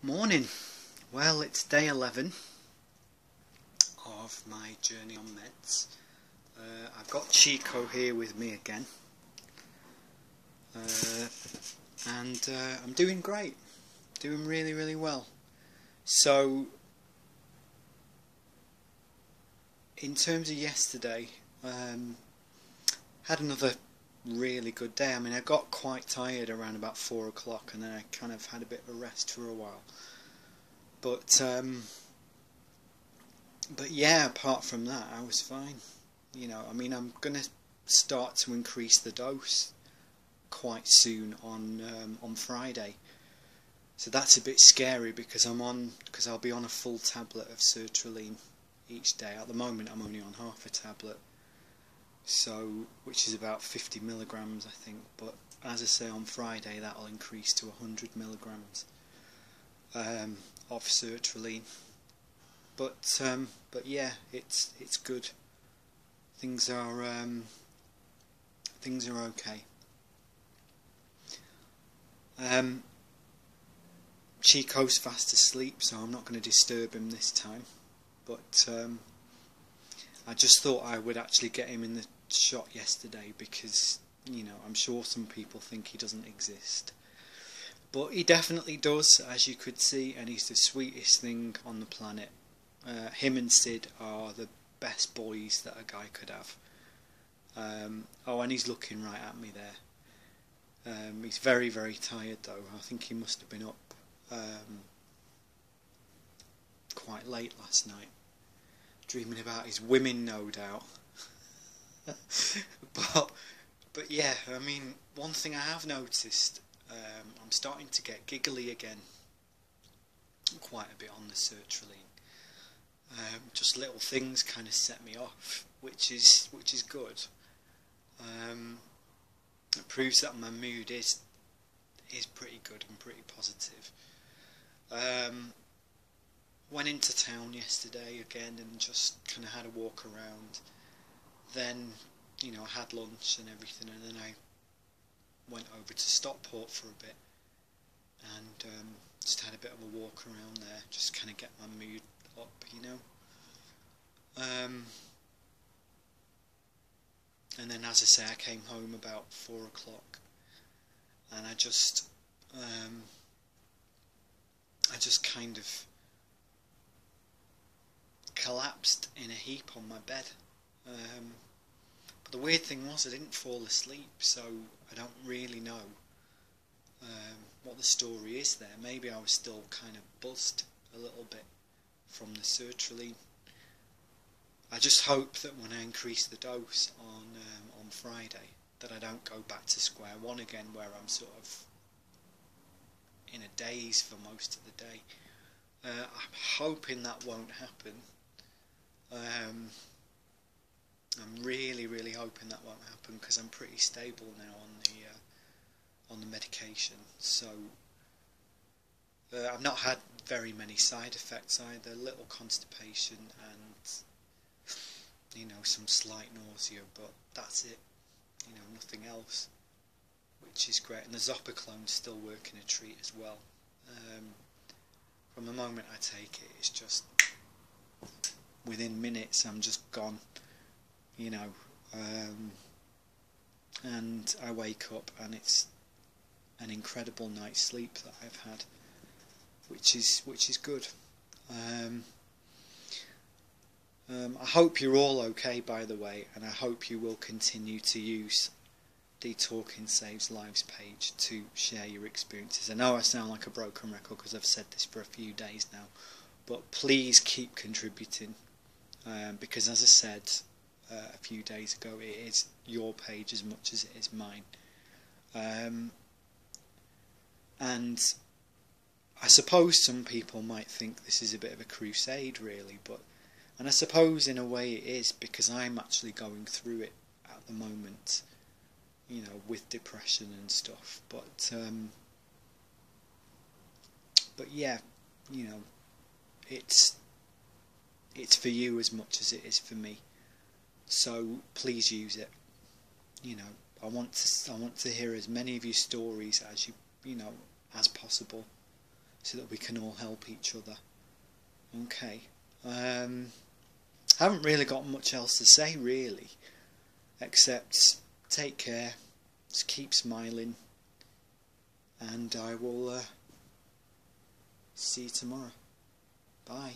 Morning. Well, it's day 11 of my journey on meds. Uh, I've got Chico here with me again. Uh, and uh, I'm doing great. Doing really, really well. So, in terms of yesterday, um, had another really good day. I mean, I got quite tired around about four o'clock, and then I kind of had a bit of a rest for a while. But um, but yeah, apart from that, I was fine. You know, I mean, I'm gonna start to increase the dose quite soon on um, on Friday. So that's a bit scary because I'm on because I'll be on a full tablet of sertraline each day. At the moment, I'm only on half a tablet so which is about 50 milligrams I think. But as I say on Friday that'll increase to 100 milligrams um, of sertraline. But um, but yeah it's it's good. Things are um, things are okay. Um, Chico's fast asleep so I'm not going to disturb him this time. But um, I just thought I would actually get him in the shot yesterday because you know I'm sure some people think he doesn't exist. But he definitely does as you could see and he's the sweetest thing on the planet. Uh, him and Sid are the best boys that a guy could have. Um, oh and he's looking right at me there. Um, he's very very tired though. I think he must have been up um, quite late last night dreaming about his women no doubt but but yeah, I mean, one thing I have noticed, um, I'm starting to get giggly again, quite a bit on the sertraline. Um, just little things kind of set me off, which is which is good. Um, it proves that my mood is is pretty good and pretty positive. Um, went into town yesterday again and just kind of had a walk around then, you know, I had lunch and everything, and then I went over to Stockport for a bit and um, just had a bit of a walk around there, just kind of get my mood up, you know. Um, and then, as I say, I came home about four o'clock, and I just, um, I just kind of collapsed in a heap on my bed. Um, but the weird thing was I didn't fall asleep, so I don't really know um, what the story is there. Maybe I was still kind of buzzed a little bit from the sertraline. I just hope that when I increase the dose on um, on Friday, that I don't go back to square one again, where I'm sort of in a daze for most of the day. Uh, I'm hoping that won't happen. Um, I'm really, really hoping that won't happen because I'm pretty stable now on the uh, on the medication. So uh, I've not had very many side effects either. Little constipation and you know some slight nausea, but that's it. You know nothing else, which is great. And the Zopiclone's still working a treat as well. Um, from the moment I take it, it's just within minutes I'm just gone you know, um, and I wake up and it's an incredible night's sleep that I've had, which is which is good. Um, um, I hope you're all okay, by the way, and I hope you will continue to use the Talking Saves Lives page to share your experiences. I know I sound like a broken record because I've said this for a few days now, but please keep contributing um, because, as I said, uh, a few days ago. It is your page as much as it is mine. Um, and I suppose some people might think this is a bit of a crusade, really, but and I suppose in a way it is because I'm actually going through it at the moment, you know, with depression and stuff. But um, but yeah, you know, it's it's for you as much as it is for me. So please use it. You know, I want to I want to hear as many of your stories as you you know as possible. so that we can all help each other. Okay. Um, I haven't really got much else to say, really, except take care, just keep smiling, and I will uh, see you tomorrow. Bye.